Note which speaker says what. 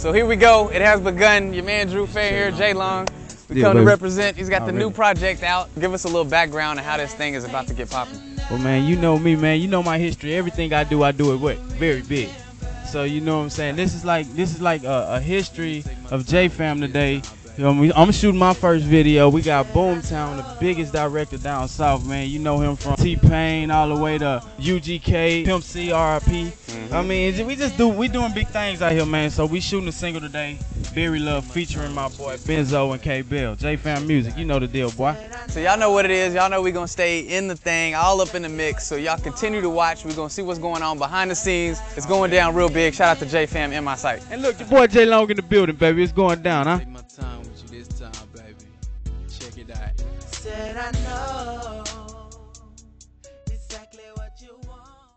Speaker 1: So here we go. It has begun. Your man Drew Fair here, J Long. We
Speaker 2: Yeah,
Speaker 1: come to represent. He's got the new project out. Give us a little background on how this thing is about to get popping.
Speaker 2: Well, man, you know me, man. You know my history. Everything I do, I do it what very big. So you know what I'm saying. This is like this is like a, a history of J Fam today. You know, I'm shooting my first video. We got Boomtown, the biggest director down south, man. You know him from T Pain all the way to UGK, Pimp C, RIP. Mm-hmm. I mean, we just do we doing big things out here, man. So we shooting a single today, Berry Love, featuring my boy Benzo and K Bell. J Fam Music, you know the deal, boy.
Speaker 1: So y'all know what it is. Y'all know we gonna stay in the thing, all up in the mix. So y'all continue to watch. we gonna see what's going on behind the scenes. It's going down real big. Shout out to J Fam in my sight.
Speaker 2: And look, your boy J Long in the building, baby. It's going down, huh?
Speaker 3: Said I know exactly
Speaker 4: what you want.